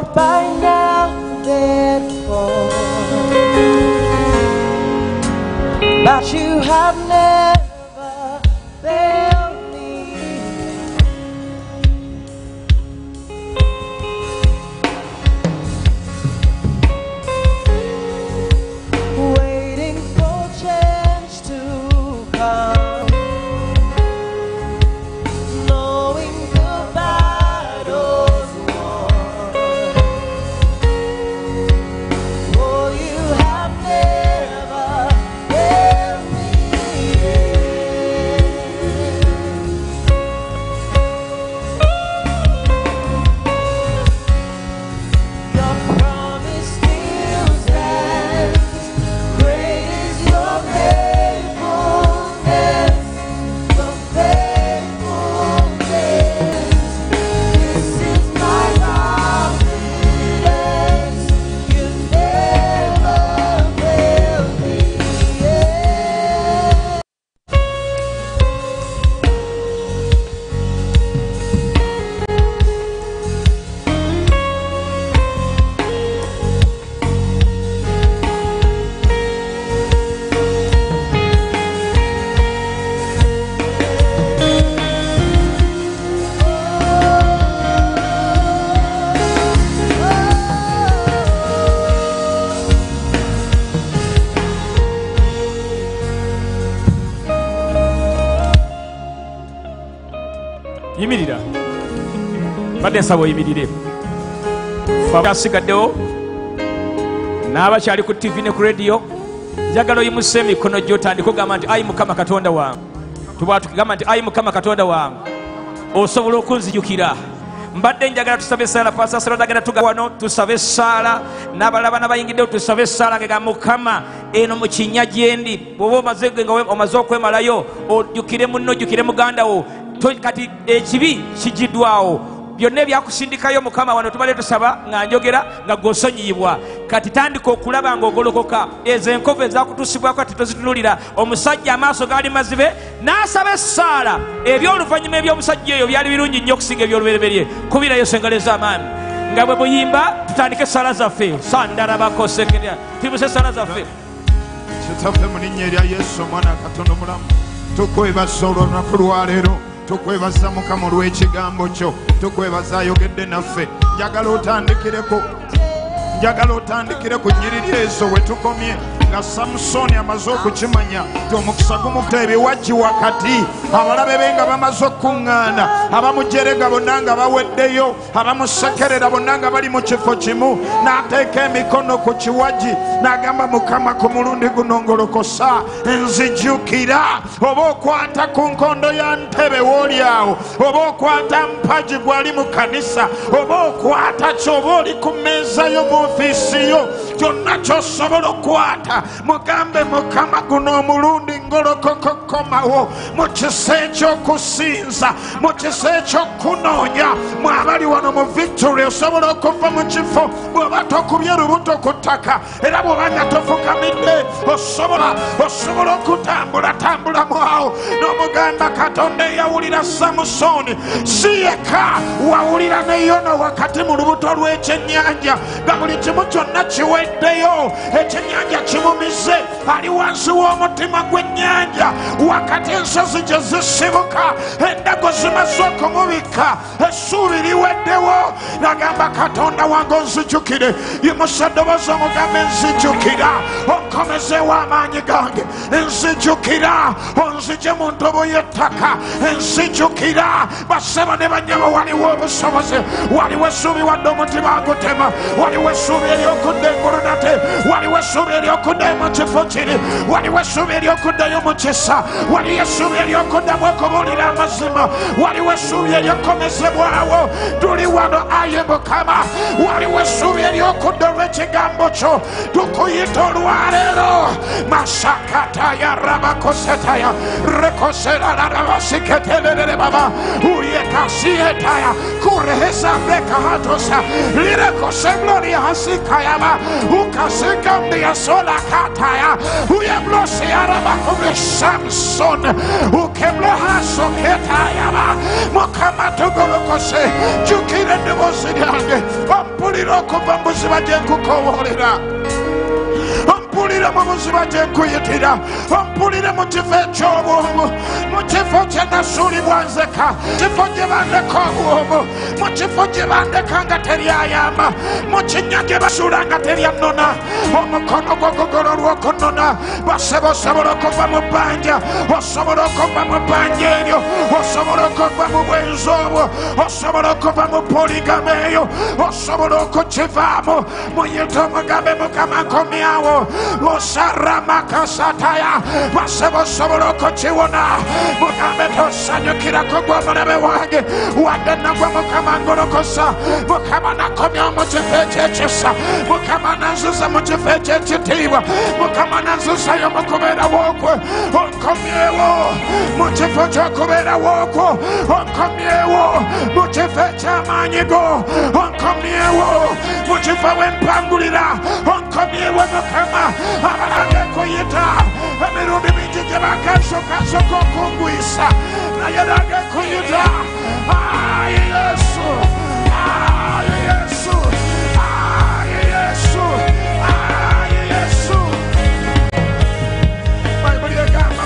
ought by now dead for. But you have never badde nsaba oyimirire asigaddewo n'abakyali ku tv ne ku rediyo njagala oyimuse emikono gyo otandika ogamba nti ayi mukama katonda wange. Tubwatukigamba nti ayi mukama katonda wange osobola okunzijukira. Mbadde njagala tusabe esaala pasasaladagenda tuga wano tusabe esaala n'abalaba n'abayingiddewo tusabe esaala ngega mukama. Eno mu kinnya gyendi bw'oba omaze nga we- omaze okwemalayo ojjukire munno ojjukire muganda wo. Kati ekibi kigiddwawo byonna ebyakusindikayo mukama wano tubale tusaba nga njogera nga gwosonyiyibwa kati tandika okulaba ng'ogolokoka ezo enkovu ezakutuusibwako kati tozitunulira omusajja amaaso gaali mazibe n'asaba essaala. Ebyoluvannyuma eby'omusajja eyo byali birungi nnyo okusinga ebyolubereberye. Kubirayo sengalo ez'amaanyi nga bwe buyimba tutandike essaala zaffe. Sandarabakosekerya tubuse essaala zaffe. Kitaffe mu linnya erya yesu omwana katonda omulamu tukwebaza olwanaku lwaleero tukwebaza mukama olw'ekigambo kyo. Tukwebaza ayogedde naffe. Njagala otandikireko. Njagala otandikire ku nnyiriri ezo we tukomye nga samusoni amaze okukimanya ti omukisa gumukuta ebiwagi wakati abalabe be nga bamaze okuŋŋaana abamujerega bonna nga baweddeyo abamusekerera bonna nga bali mu kifo kimu n'ateeka emikono ku kiwagi n'agamba mukama ku mulundi guno ngolokosa nzijukira oba okwata ku nkondo ya ntebe w'oli awo oba okwata mpagi gwali mu kanisa oba okwata kyoba oli ku mmeeza yo mu ofiisi yo kyonna kyosobola okwata mugambe mukama guno omulundi ngolokokokomawo mu kisa ekyokusinza mu kisa ekyokunoonya mwabali wano mu victory osobola okuva mu kifo bw'oba tokubye lubuto ku ttaka era bw'oba nga tofukamidde osobola osobola okutambula tambulamu awo. N'omugamba katonda eyawulira samusoni si yeka wawulira ne yona wakati mu lubuto lw'ekyennyanja nga buli kimu kyonna kiweddeyo ekyennyanja kimumize ali wansi w'omutima gw'ennyanja wakati ensozi gye zisibuka endago zimaze okumubika. Essuubi liweddewo. Nagamba katonda wange onzijukire. Yimusa eddoboozi omugambe nzijukira. Onkomezeewo amaanyi gange. Nzijukira. Onzije mu ntobo y'ettaka. Nzijukira. Baseba ne banyama waliwo obusobozi. Waliwo essuubi wadde omutima agutema. Waliwo essuubi eryokudda engolonate kunate waliyesubiri okuddayo mu kifo kiri waliyesubiri okuddayo mu kisa waliyesubiri okuddamu okubuulira amazima waliyesubiri eryokomezebwawo tuli wano aye mukama waliyesubiri eryokudda olw'ekigambo kyo tukuyita olwaleero masakataya rabakosetaya. Rekoserararabasiketebebebaba uyekasietaya kurehesa bekahatosa lirekose gloria hasikayaba ukasenga mdiasola kataya uyemlo siaraba kumle samson. Ukemlo haso ketayaba mukamatogolokose jukire ndibosiryande bampulira okuvambuzi bajja enkukowoolera ompulire mu buziba gye nkuyitira. Ompulire mu kifo eky'obwomu mu kifo kye nasuulibwa nzeka kifo gye bandeka obwomu mu kifo gye bandeka nga teryayamba mu kinnya gye basuula nga teryannona omukono gwo gugololwa okunona basebe osobola okuva mu bbanja osobola okuva mu bbanja eryo osobola okuva mu bwenzi obwo osobola okuva mu poligama eyo osobola okukivaamu. Muyite omugambe mukama nkomyawo osaramakasataya basebe osobola okukiwona mugambe tosanyukirako gw'omulabe wange wadde nagwe mukama ngolokosa mukama nakomya mu kifo ekyekisa mukama nanzuza mu kifo ekyekitiibwa mukama nanzuzayo mu kubeerawo okwe onkomyewo. Mu kifo ky'okubeerawo okwo onkomyewo. Mu kifo eky'amaanyi go onkomyewo. Mu kifo wempangulira onkomyewo mukama abalange kuyita. Emirundi mingi gye bakasokasoka okungwisa naye lange kuyita. Ayi yesu. Ayi yesu. Ayi yesu. Ayi yesu. Bayibuli egamba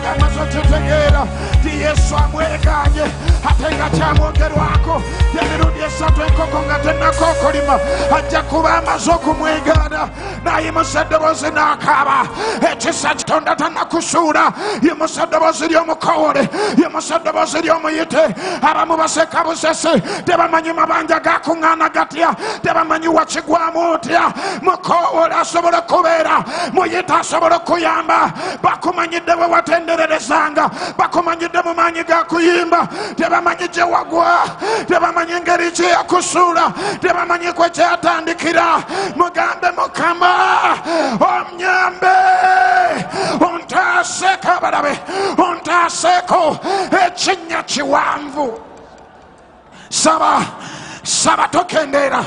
ng'amaze okitegeera ti yesu amweganye ate nga kyamwogerwako emirundi esatu enkoko nga tennakokolima ajja kuba amaze okumwegaana na yimusadabozi n'akaaba ekisa kitondata nakusuula yimusadabozi ly'omu eddoboozi ly'omukowole yimusa eddoboozi ly'omuyite abamu baseka busese tebamanyi mabanja gakuŋŋaana gatya tebamanyi wakigwamu otya mukowole asobola okubeera muyite asobola okuyamba bakumanyidde bwe watendererezanga bakumanyidde mu maanyi ga kuyimba. Tebamanyi gye wagwa. Tebamanyi engeri gye yakusuula tebamanyi kwe kyatandikira mugambe mukama. Omnyambe. Ontaaseko abalabe ontaaseko ekinnya kiwanvu saba saba tokendeera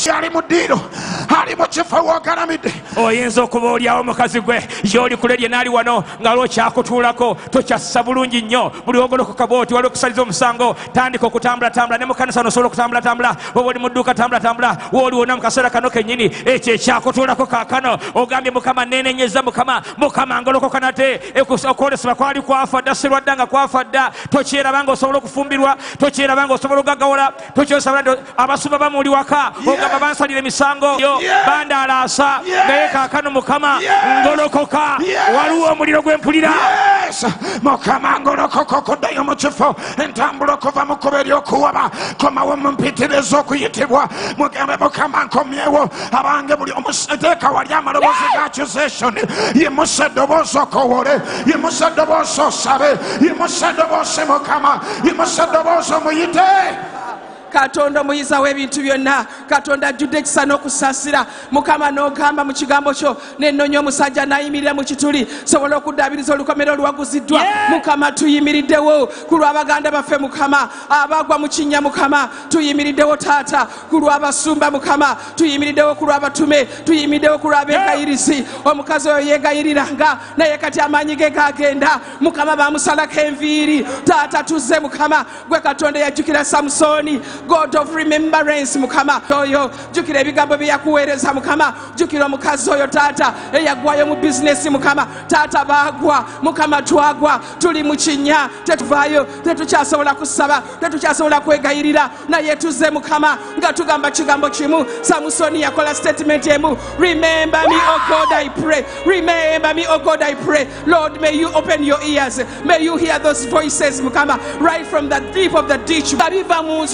kyali mu ddiiro ali mu kifo woogalamidde oyinza okuba olyawo mukazi gwe. Gyoli kulerye naali wano nga lwokyakutuulako tokyassa bulungi nnyo. Buli ogolokoka bwoti wali okusaliza omusango tandika okutambulatambula ne mukanisa nosobola okutambulatambula oba oli mu dduuka tambulatambula woli wona mu kaseera kano kennyini ekyo ekyakutuulako kaakano. Ogambye mukama nenenyeza mukama. Mukama ngolokoka nate. Okwolesebwa kwali kwafa dda sirwadda nga kwafa dda. Tokyeraba nga osobola okufumbirwa tokyeraba nga osobola ogagawola tokyosabula nti abasuba bamuli waka ogamba bansalira emisango yo bandalaasa naye kaakano mukama ngolokoka. Waliwo omuliro gwempulira mukama ngolokoka okuddayo mu kifo. Entambula okuva mu kkuba ery'okuwaba. Komawo mu mpitiriza okuyitibwa mugambe mukama nkomyewo. Abange buli omuteeka wali amaloboozi ga accusation. Yimusa eddoboozi okowole. Yimusa eddoboozi osabe yimusa eddoboozi mukama. Yimusa eddoboozi omuyite katonda omuyiza w'ebintu byonna katonda ajjudde ekisa n'okusaasira. Mukama n'ogamba mu kigambo kyo nennonya omusajja n'ayimirira mu kituli. Sobola okuddaabiriza olukomero oluwaguziddwa mukama tuyimiriddewo ku lw'abaganda baffe mukama. Abagwa mu kinnya mukama. Tuyimiriddewo taata ku lw'abasumba mukama. Tuyimiriddewo ku lw'abatume tuyimiriddewo ku lw'abegayirizi omukazi oyo yeegayiriranga naye kati amaanyi ge gagenda mukama bamusalako enviiri. Taata tuzze mukama. Gwe katonda yajjukira samusooni god of remembrance mukama. Oyo jjukira ebigambo bye yakuweereza mukama. Jjukira omukazi oyo taata eyagwayo mu bizinesi mukama. Taata baagwa mukama twagwa tuli mu kinnya. Tetuvaayo tetukyasobola kusaba tetukyasobola kwegayirira. Naye tuzze mukama nga tugamba kigambo kimu. Samusoni yakola statement emu. Remember me oh god i pray. Remember me oh god i pray. Lord may you open your ears. May you hear those voices mukama right from the deep of the ditch. Nga biva mu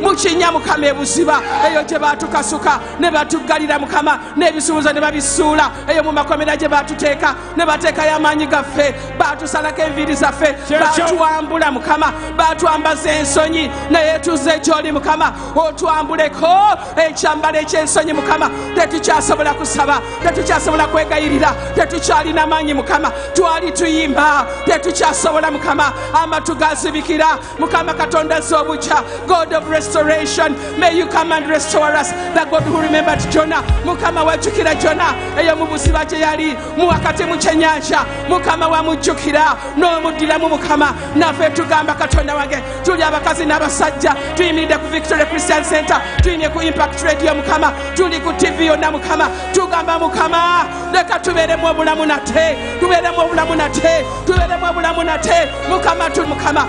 mu kinnya mukama ebuziba. Eyo gye batukasuka ne batuggalira mukama n'ebisuubizo ne babisuula. Eyo mu makomera gye batuteeka ne bateekayo amaanyi gaffe. Batusalako enviiri zaffe Kyekyo. batwambula mukama batwambaza ensonyi naye tuze gyoli mukama. Otwambuleko ekyambalo ekyensonyi mukama. Tetukyasobola kusaba tetukyasobola kwegayirira tetukyalina maanyi mukama. Twali tuyimba tetukyasobola mukama. Amatu gazibikira mukama katonda z'obukya god god of restoration. May you come and restore us. The god who remembered jona mukama wajjukira jona eyo mu buziba gye yali. Mu wakati mu kyenyanja. Mukama wamujjukira n'omuddiramu mukama. Naffe tugamba katonda wange tuli abakazi n'abasajja. Tuyimiridde ku victory christian center. Tuyimye ku impact radio mukama. Tuli ku tv yonna mukama. Tugamba mukama leka tubeeremu obulamu nate. Tubeeremu obulamu nate. Tubeeremu obulamu nate. Mukama tu mukama.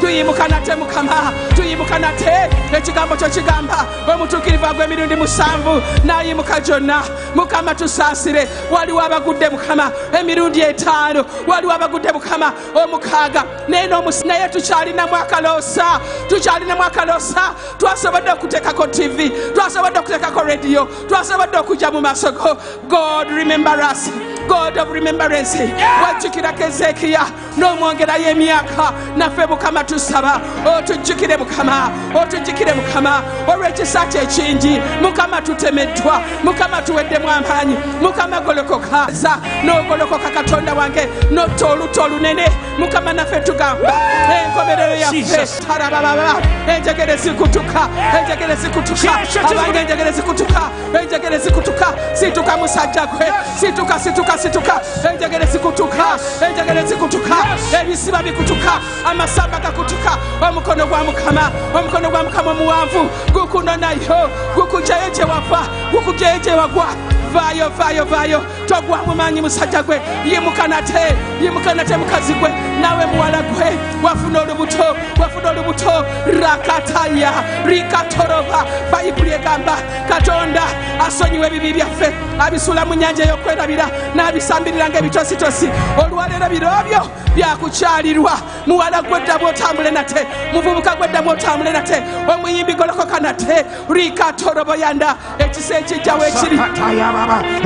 Tuyimuka nate mukama. Tuyimuka nate ekigambo kyo kigamba omutuukirivu agw'emirundi musanvu n'ayimuka gyonna mukama tusaasire. Waliwo abagudde mukama emirundi etaano waliwo abagudde mukama omukaaga. Naye naye tukyalinamu akaloosa tukyalinamu akaloosa twasobodde okuteekako tv twasobodde okuteekako rediyo twasobodde okujja mu maaso go god remember us god of remembrance. Wajjukira ezekiya n'omwongerayo emyaka naffe mukama tusaba otujjukire mukama otujjukire mukama olw'ekisa kye kingi mukama tutemeddwa mukama tuweddemu amaanyi mukama golokoka za n'ogolokoka katonda wange. Notta oluto olunene mukama naffe tugamba enkomerero yaffe tarabababa enjegere zikutuka. Enjegere zikutuka. Abange enjegere zikutuka. Enjegere zikutuka. Situka musajja gwe situka situka situka ebitegerezi kutuka ebitegerezi kutuka ebisiba bikutuka amasamba gakutuka. Omukono gwa mukama omukono gwa mukama omuwanvu gukunonayo gukujayo gyewava gukujayo vaayo vaayo vaayo togwamu maanyi musajja gwe. Yimuka nate yimuka nate mukazi gwe. Nawe muwala gwe. Wafuna olubuto wafuna olubuto. Rakataya rikatoroba. Bayibuli egamba katonda asonyiwa ebibi byaffe. Abisula mu nyanja ey'okwerabira n'abisambirira ng'ebitositosi. Olwaleero birobyo byakukyalirwa. Muwala gweddamu otambule nate muvubuka gweddamu otambule nate omuyimbi golokoka nate. Rikatoroboyanda ekisa ekijjawo ekiri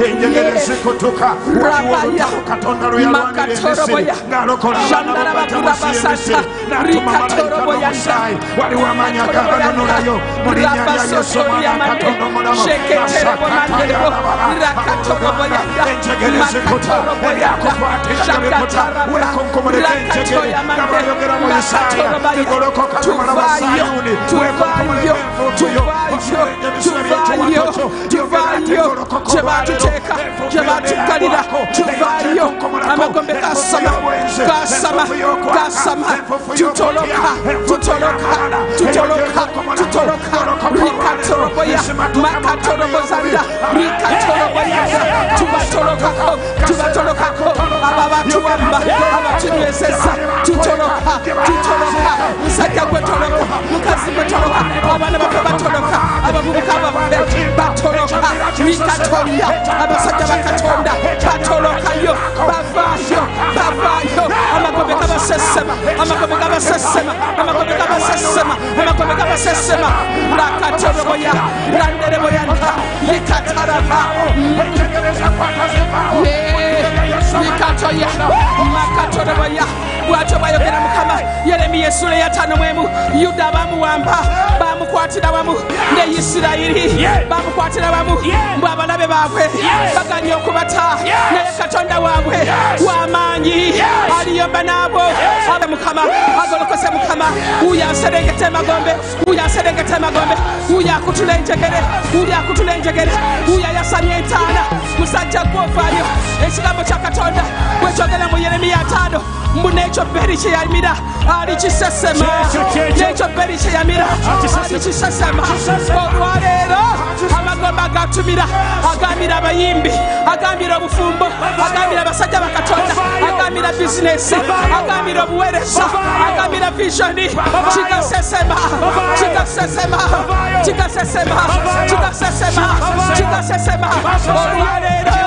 enjegere zikutuka waliwo olutalo katonda lwe yalwanira Makatoroboya. emisiri ng'alokola abaana b'abajja munsi n'atuma malayika n'omusaayi waliwo amaanyi agabanonolayo mu linnya lya yesu omwana katonda omulamu Masakataya enjegere zikuta eryakukwatira bikuta wekonkomoleka enjegere nga bayogera mu isaaya tegolokoka tumala basayuni wekonkomoleka enfuufuyo tuvayo tuvayo batuteeka gye batukalira tuvaayo amagombe gasama gasama gasama tutoloka tutoloka tutoloka tutoloka rikatoroboya makatorobozanda rikatoroboyaya tubatolokako tubatolokako ababatuwamba abatunyweseza tutoloka tutoloka musajja gwetoloka mukazi gwetoloka abaana bato rikatonda abasajja bakatonda batolokayo bavaayo bavaayo amagombe gabasesema amagombe gabasesema amagombe gabasesema amagombe gabasesema rakatoroboya randereboyanda yikataraba mikatoya makatoroboya bwatyo bwayogera mukama. Yeremiya esula eyataano mwemu. Yuda bamuwamba bamukwatira wamu. Ne isirayiri bamukwatira wamu. Mbw abalabe baabwe baganye okubata. Naye katonda waabwe wamaanyi aliyomba naabo. Abe mukama agolokose mukama. Uyo aserengeta emagombe uyo aserengeta emagombe uyo akutula enjegere uyo akutula enjegere uyo ayasamya entaana. Musajja gwovaayo. Ekigambo kya katonda bwekyogera mu yeremiya ataano mbu ari chisesema. Yamira alikisesema n'ekyoperi kye yamira alikisesema olwaleero amagombe agatumira agambira abayimbi agambira obufumbo agambira abasajja bakatonda agambira bizinesi agambira obuweereza agambira visioni kikasesema kikasesema kikasesema kikasesema kikasesema olwaleero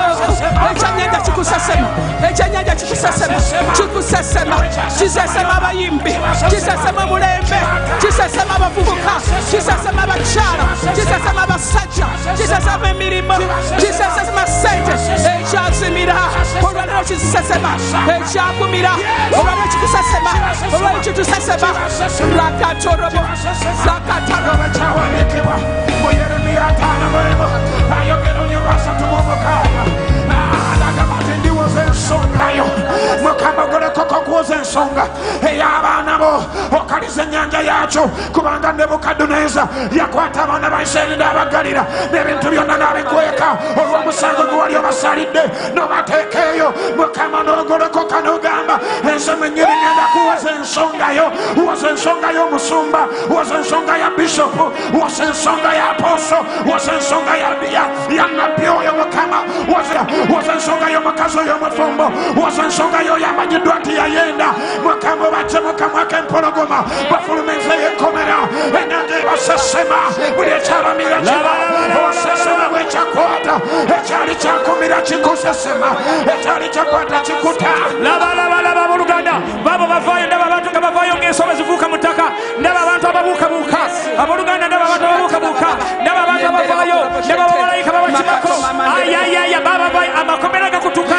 alagamba nti sonrayo mokamba ensonga ey'abaana bo okaliza ennyanja yakyo kubanga nebukadduneeza yakwata abaana ba isirairi n'abagalira n'ebintu byonna n'abikweka. Olw'omusango gwe wali obasalidde n'obateeka eyo mukama n'ogolokoka n'ogamba ensoma ennyiri ngenda kuwaza ensongayo waza ensonga y'omusumba waza ensonga ya bishopu waza ensonga ya aposo waza ensonga ya nabbi oyo mukama waza ensonga y'omukazi oyo omufumbo waza ensonga y'oyo amanyiddwa nti yayenda mukama obatte empologoma k'empologoma bafulumiza yekomera. Enyanja ebasesema buli ekyalamira kiba obasesema bwekyakwata ekyali kyakumira kikusesema ekyali kyakwata kikuta labalabalaba abooluganda babo bavaayo ndaba abantu nga bavaayo ng'ensolo zivuuka mu ttaka ndaba abantu ababuukabuuka abooluganda ndaba abantu ababuukabuuka ndaba abantu abavaayo ndaba babalayika babakimako ayayaya babavaayo amakomera gakutuka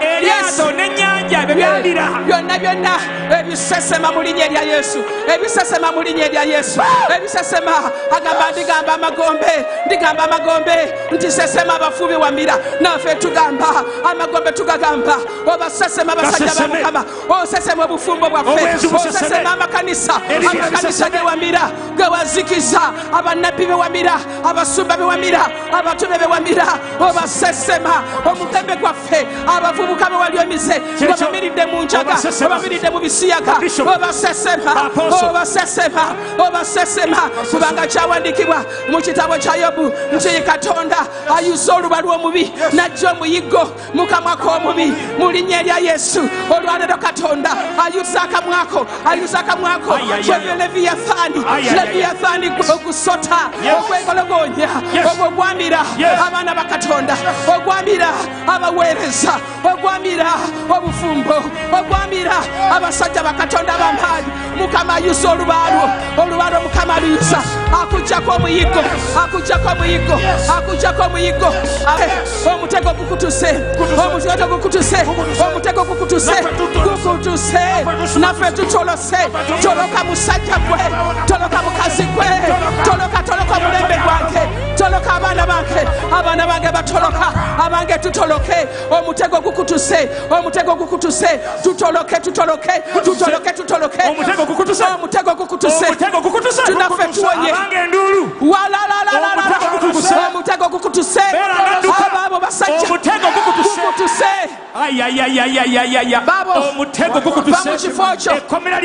eryato n'ennyanja bye byandira byonna byonna ebisesema mu linnya erya yesu. Ebisesema mu linnya erya yesu. Ebisesema agamba ndigamba amagombe ndigamba amagombe nti sesema abafubi wamira naffe tugamba amagombe tugagamba. Obasesema abasajja Gaseseme. bamukama osesema obufumbo bwaffe osesema amakanisa amakanisa gewamira gewazikiza abanabbi bewamira abasumba bewamira abatume bewamira obasesema omugembe gwaffe abavubuka bewali Kyekyo baviridde mu njaga baviridde mu bisiyaga obasesema obasesema obasesema kubanga kyawandiikibwa mu kitabo kya yobu nti katonda ayusa oluba lw'omubi najja omuyiggo mukamwa k'omubi mu linnya erya yesu olwalero katonda ayusa akamwako ayusa akamwako. Kyeve leviyafaani leviyafaani ogusota okwegologonya ogwogwambira abaana ba katonda ogwambira abaweereza ogwambira obufumbo ogwamira abasajja bakatonda bamaanyi mukama ayuza olubalwo olubalwo mukama aluyuza akugjako omuyiggo akugjako omuyiggo akugjako omuyiggo Eh, omutego gukutuse omutego gukutuse omutego gukutuse gukutuse. Naffe tutolose toloka musajja gwe toloka mukazi gwe toloka toloka omulembe gwange toloka abaana bange. Abaana bange batoloka abange tutoloke. Omutego gukutuse omutego gukutuse kukutuse tutoloke tutoloke tutoloke tutoloke omutego gukutuse tunaffe tuwonye omutego gukutuse omutego kukutuse omutego gukutuseekkomera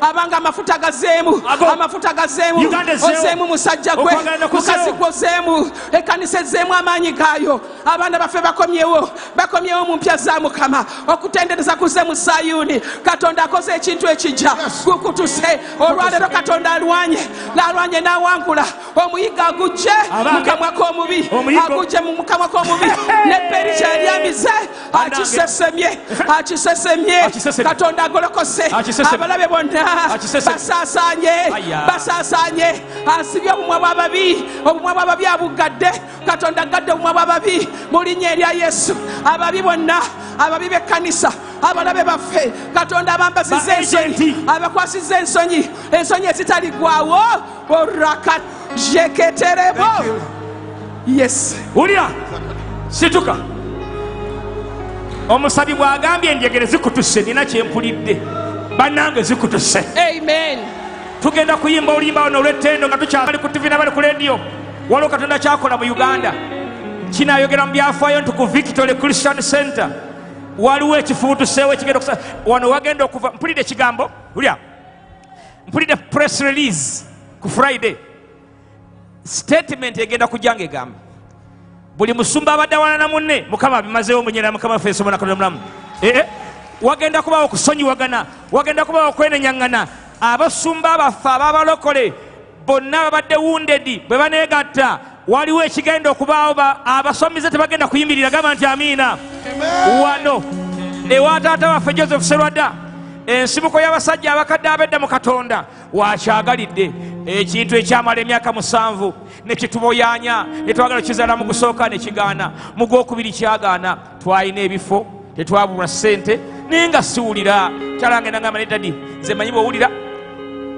abanga amafuta gazeemu amafuta gazeemu ozeemu musajja gwe mukazi gwozeemu ekkanisa ezeemu amaanyi gaayo abaana baffe bakomyewo. Bakomyewo mu mpya za mukama okuta okutendereza kuze mu sayuuni katonda akoze ekintu ekijja. Gukutuse olwaleero katonda alwanye nalwanye n'awangula. Omuyigga agujje Abange. mu kamwa k'omubi. Agujje mu kamwa k'omubi. Nebberi kyeryamize akisesemye akisesemye. Katonda agolokose. Abalabe bonna Aya. basaasanye asibye obumwa bw'ababi. Obumwa bw'ababi abugadde. Katonda agadde obumwa bw'ababi mu linnya erya yesu. Ababi bonna ababi b'ekkanisa abalabe baffe katonda abambasiza Ba ensonyi. abakwasiza ensonyi. Ensonyi ezitaligwawo oraka jeketerebo. Yes. Wulira situka. Omusabi bw'agambye enjegere zikutuse nina kyempulidde bannange zikutuse amen. Tugenda kuyimba oluyimba wano olw'ettendo nga tukyabali ku tv nabali ku lediyo waliwo katonda kyakola mu uganda. Kinayogera mu byafaayo nti ku victory christian center waliwo ekifuutuseewo ekigenda okusa wano wagenda okuva mpulidde ekigambo ulya mpulidde press release ku friday. Statement egenda kujja nga egamba buli musumba abadde awanana munne mukama abimazeewo munyera mukama waffe ensoma nakatonda mulamu ee wagenda kubawo okusonyiwagana wagenda kubawo okwenenyangana. Abasumba abaffe ababalokole bonna babadde wundedi bwe baneegatta waliwo ekigenda okubaawo ba- abasomize tebagenda kuyimirira gamba nti amiina. Wano ewa taata waffe joseph serwadda ensibuko y'abasajja abakadde abedda mu katonda wakyagalidde. Ekintu ekyamala emyaka musanvu nekituboyanya netwagala kizaala mu gusooka nekigaana mu gwokubiri kyagaana twalina ebifo tetwabulwa ssente naye nga siwulira. Kyalange nangamba ne dadi nze manyi bwowulira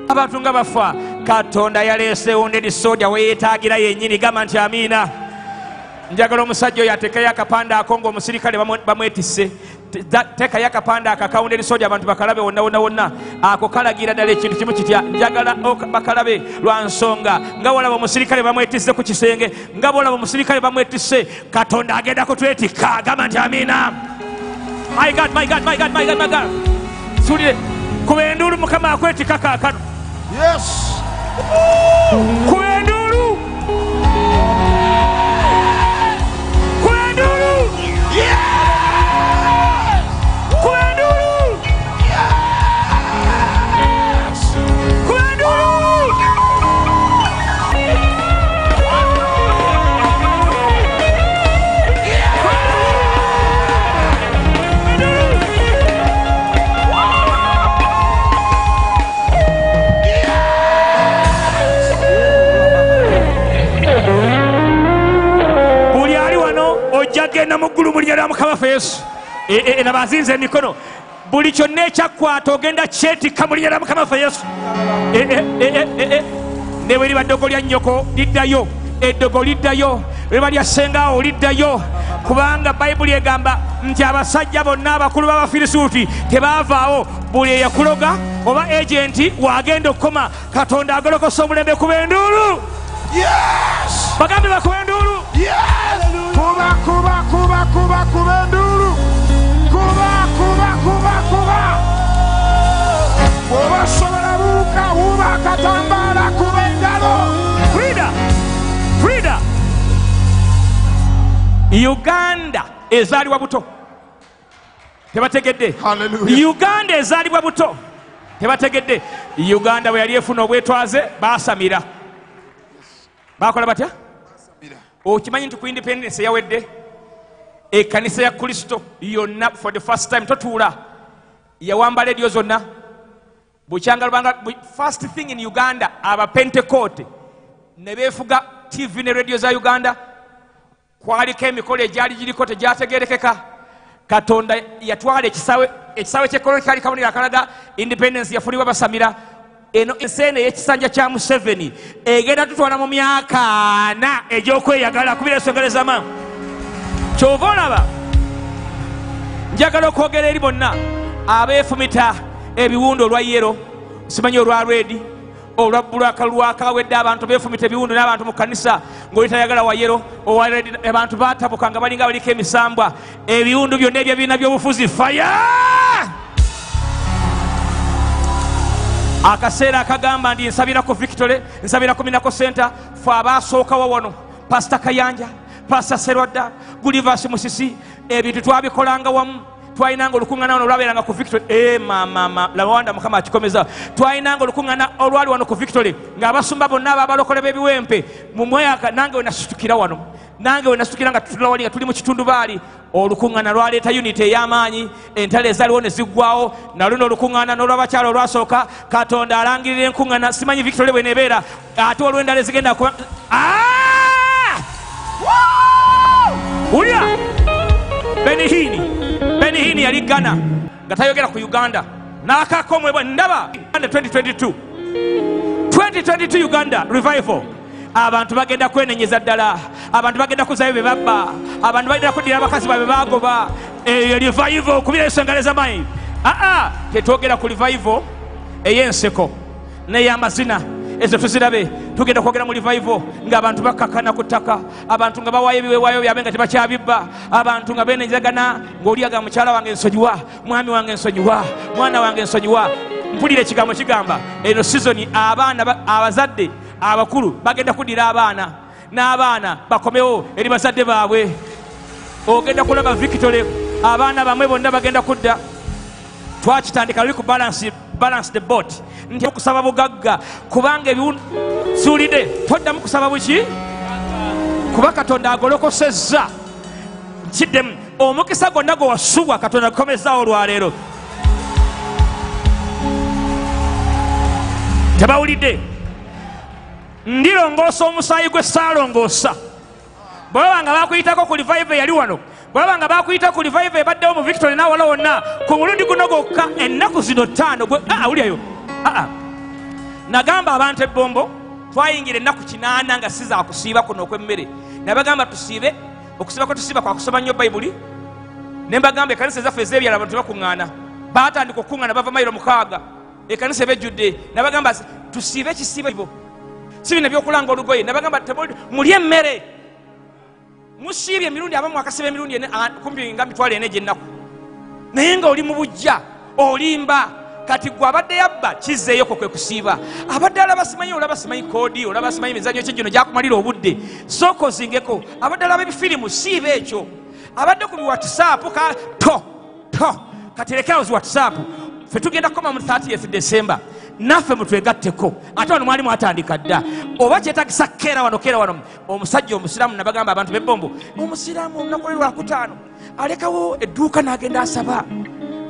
abantu nga bafa katonda yaleesewo ndedi soja weyeetagira yennyini. Gamba nti amiina. Njagala omusajja oyo atekayo akapande ako ngaomusirikale da- teekayo akapande ako akawunda erisoja abantu bakalabe wonna wonna wonna. Ako kalagira ddala ekintu kimu kitya njagala bakalabe lwa nsonga. Nga bolaba omusirikale bamwetisse ku kisenge nga bolaba omusirikale bamwetisse katonda agenda kutwetikka gamba nti amiina. My god my god my god my god my god. Suulire. Kuba enduulu mukama akwetikka kaakano Yes. Ojja genda mu ggulu mu linnya lya mukama ffe yesu. E- e- naba nzinza emikono. Buli kyonna ekyakwata ogenda kyetikka mu linnya lya mukama ffe yesu. E- e- e- e- e- ne bwe liba ddogo lya nnyoko liddayo eddogo liddayo lweba lya sengaawo liddayo. Kubanga bayibuli egamba nti abasajja bonna abakulu b'abafirisuuti tebaavaawo. Buli eyakuloga oba ejenti wagenda okukoma katonda agolokosa omulembe kuba enduulu Yes. bagambe bakuba enduulu Yes. Kuba kuba kuba kuba kuba enduulu. Kuba kuba kuba kuba. Bw'oba osobola buuka wuba akatambaala kuba engalo. frida frida. Uganda ezaalibwa buto. Tebategedde. Uganda ezaalibwa buto. Tebategedde. Uganda bwe yali efuna obwetwaze basamira bakola batya okimanyi nti ku independence eyawedde ekkanisa ya kristo yonna for the first time totuula. Yawamba lediyo zonna. Bukyanga lubanga bu- first thing in uganda abapentekote ne beefuga tv ne rediyo za uganda. Kwaliko emikolo egyali giriko tegyategerekeka. Katonda yatwala ekisawe ekisawe kyekolo kyali kabonero akalaga independence yafulibwa basamira eno enseene ey'ekisanja kya museveni egenda tutwala mu myaka ana egy'okweyagala. Kubira ensonga ezama kyova olaba? Njagala okwogera eri bonna abeefumita ebiwundu olwa yero simanyi olwa redi olwa bulaka lwakawedde abantu beefumita ebiwundu n'abantu mu kanisa ng'oli tayagala wa yero owa redi abantu batabuka nga balinga baliko emisambwa. Ebiwundu byonna ebyebiina by'obufuzi faya akaseera akagamba ndi nsabira ku victory nsabira ku minako center fe abaasookawo wano pasita kayanja pasita serwadda gulivasi musisi ebintu twabikolanga wamu. Twalinanga olukuŋŋana wano olwabeeranga ku victory. E mamama lawanda mukama akikomeza. Twalinanga olukuŋŋana olwali wano ku victory ng'abasumba bonna ababalokole b'ebiwempe. Mu mwaka nange we nasitukira wano nange we nasitukira nga tutula wali nga tuli mu kitundu baali olukuŋŋana lwaleeta unity ey'amaanyi entale ezaaliwo ne ziggwawo naluno olukuŋŋana n'olwabakyala olwasooka katonda alangirira enkuŋŋana simanyi victory bwe neebeera ate olwo endala ezigenda Ah! wulira! Benihini benihini yali ghana nga tayogera ku uganda. N'akakomwe bwe ndaba. 2022 2022 uganda revival abantu bagenda kwenenyeza ddala. Abantu bagenda kuzayo be babba. Abantu bagenda kudira abakazi babe bagoba eyo livaivo kubira ensengale zamayi aa tetwogera ku livaivo ey'enseko n'ey'amazina. Ezo tuzirabe tugenda kwogera mu revival ng'abantu bakkakana ku ttaka. Abantu nga bawaayo ebiweewaayo byabe nga tebakyabibba. Abantu nga beenenzagana ng'oliaga mukyala wange ensonyiwa mwami wange ensonyiwa mwana wange ensonyiwa mpulira ekigambo kigamba eno sizoni abaana abazadde abakulu bagenda kuddira abaana n'abaana bakomewo eri bazadde baabwe. Ogenda kulaba victory abaana bamwe bonna bagenda kudda. Twakitandika luli ku balance the boat. Nti okusaba bugagga kubanga ebiwundu suulidde toddamu kusaba buki? Kuba katonda agolokosezza kiddemu omukisa gwonna gwe wasubwa katonda gukomezaawo olwaleero. Tebawulidde ndirongoosa omusaayi gwe saalongoosa. Bwebaba nga bakuyitako ku revive yali wano bwalaba nga bakuyita ku revive ebaddewo mu victory nawala wonna ku mulundi guno gwokka ennaku zino ttaano gwe aa wulyayo aa nagamba abantu ebbombo twayingira ennaku kinaana nga si zakusiiba kuno okwemmere. Nabagamba tusiibe okusiiba kwe tusiiba kwakusoma nnyo bayibuli nembagamba ekanisa ezaffe ezebyala abantu tebakuŋŋaana. Batandika okuŋŋaana bava mayiro mukaaga. Ekanisa ebejjudde nabagamba tusiibe ekisiibo. ibo si bino ebyokulanga olugoye. Nabagamba mulye emmere. Musiibye emirundi abamu akasiba emirundi kumpi nga mitwalo ene gyennaku naye nga oli mu bujja olimba kati gwe abadde yabba kizeeyo kwe kwe kusiiba. Abadde alaba simanyi olaba simanyi koodi olaba simanyi emizanyo kye gino gyakumalira obudde. Sooka ozingeko. Abadde alaba ebifirimu siiba ekyo. Abadde ku whatsapp ka to to katerekerawo zi whatsapp. Fe tugenda kukoma mu 30th december naffe mutwegatteko ate wano mwali mwatandika dda. Oba kyetagisa keera wano keera wano omusajja omusiraamu nabagamba abantu bebombo omusiraamu olunaku lwe lwakutaano alekawo edduuka n'agenda asaba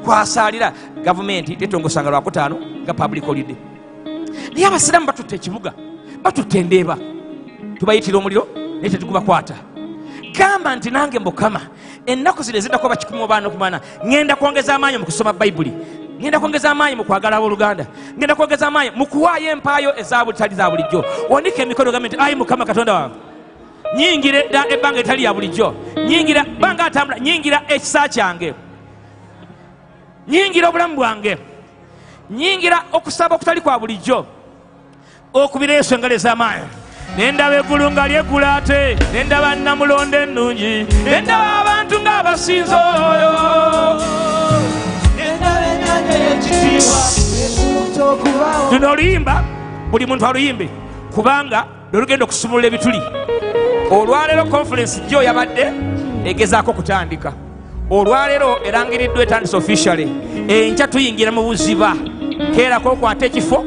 kwasaalira gavumenti tetongosanga lwakutaano nga public holiday. Naye abasiraamu batutte ekibuga batutte endeeba tubayitira omuliro naye tetugubakwata gamba nti nange mukama ennaku zino eziddakuba kikumi oba nokumana ŋenda kwongeza amaanyi mu kusoma bayibuli ŋenda kwongeza amaanyi mu kwagala abooluganda. Ŋenda kwongeza amaanyi mu kuwaayo empaayo ezabuli za bulijjo. Wandika emikono gambe nti ayi mukama katonda wange. Nyingira ebbanga etali ya bulijjo. Nyingira banga atambula nyingira ekisa kyange. Nyingira obulamu bwange. Nyingira okusaba okutali kwa bulijjo. Okubira engalo ez'amaanyi. Nendaba eggulu nga lyeggula ate nendaba namulonda ennungi. Nendaba abantu ng'abasinza oyo luno oluyimba buli muntu aluyimbe kubanga lwolugenda okusumulula ebituli. Olwaleero conference gyo yabadde egezaako kutandika. Olwaleero erangiriddwa etandisa officially. Enkya tuyingira mu buziba. Keerako okwata ekifo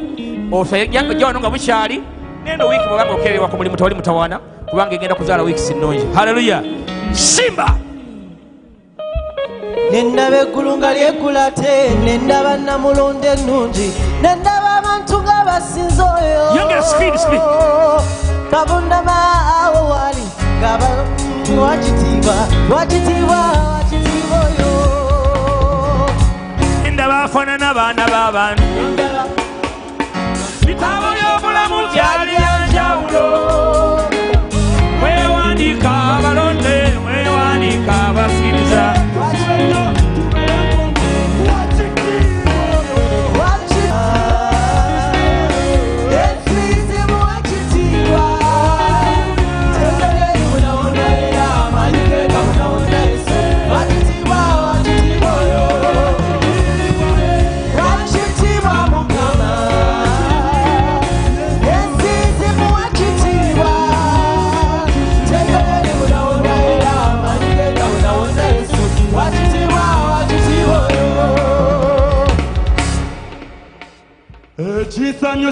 ojja wano nga bukyali neno wiiki bwebanga okererwa ku mulimu tewali mutawaana kubanga egenda kuzaala wiikisi nnungi. Haleluya simba nendaba eggulu nga lyeggula te nendaba namulonda ennungi nendaba abantu nga basinza oyo. Kabundama awo wali ngaba wakitiibwa wakitiibwa wakitiibwa oyo. Endaba afaanana baana b'abantu bitabo by'obulamu byali byanjawulo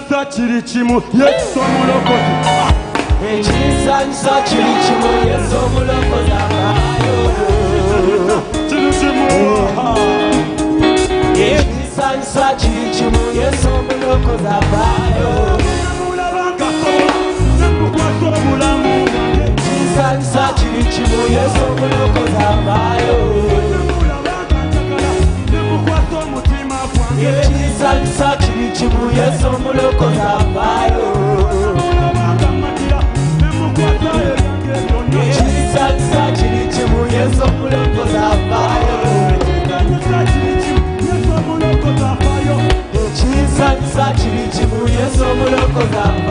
ekisanyusa kiri kimu yesu omulokozi. Ekisanyusa kiri kimu yesu omulokozi amaayo. Kiri kimu ekisanyusa kiri kimu yesu omulokozi avaayo mulabangako nemukwasa obulamu bwange ekisanyusa kiri kimu yesu omulokozi avaayo mulabangakagala nemukwasa omutima gwange ekisanyusa kibuye somulokoza mpalo ekisakisa kiri kibuye somulokoza mpalo ekisakisa kiri kibuye somulokoza mpalo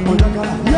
voy a ganar.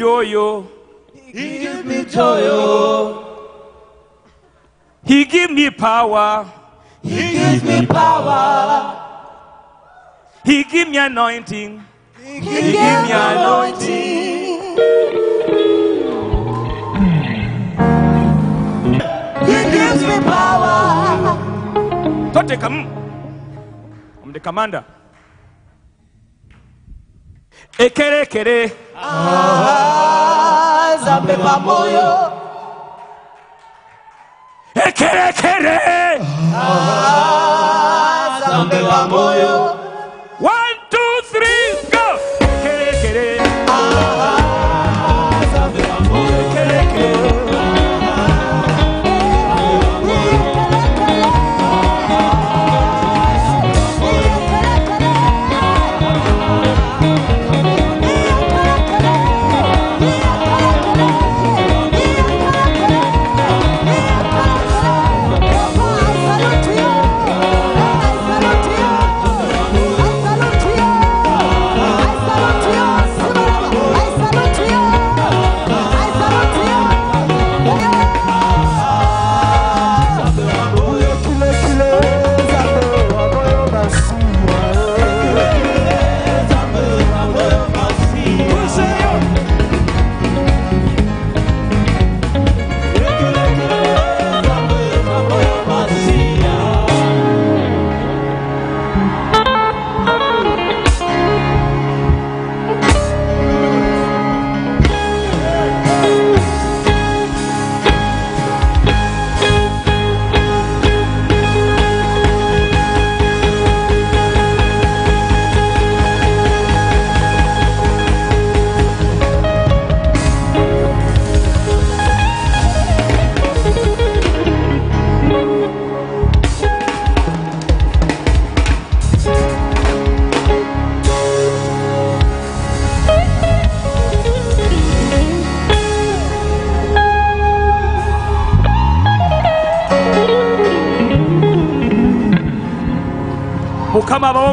Joy. oh. He give me joy. he give me power He gives me power. he give me anointing He gives me anointing. He gives me power. Totekam. I'm the ekerekere ekere ekere nzambe pamoyo ekere ekere nzambe pamoyo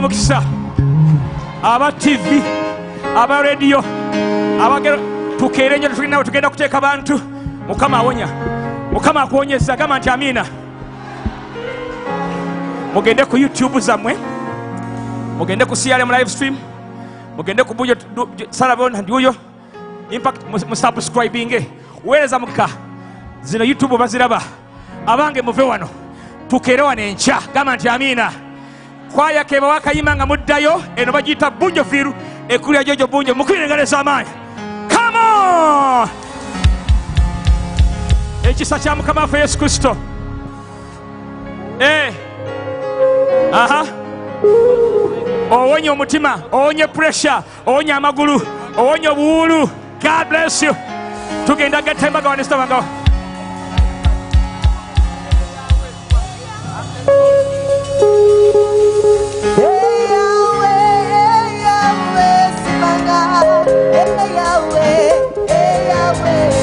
Omukisa aba tv aba rediyo abagero tukeere nyo tetulinawe tugenda kuteeka bantu. Mukama awonya mukama akuwonyeza gamba nti amiina. Mugende ku youtube zammwe mugende ku crm live stream mugende ku bujo salabon ndiuyo impact musubscribinge weereza muka zino youtube baziraba. Abange muve wano. Tukeere wano enkya. Gamba nti amiina kwaya keba wakayima nga muddayo eno bagiyita bunjo firu ekulya jojo bunjo mukwirenganeza amaanyi kamo ekisa kya mukama waffe yesu kristo. Eh. aha. Owonye omutima owonye puresha owonye amagulu owonye obuwulu. God bless you. Tugenda gettembaga wanesitabangawa away.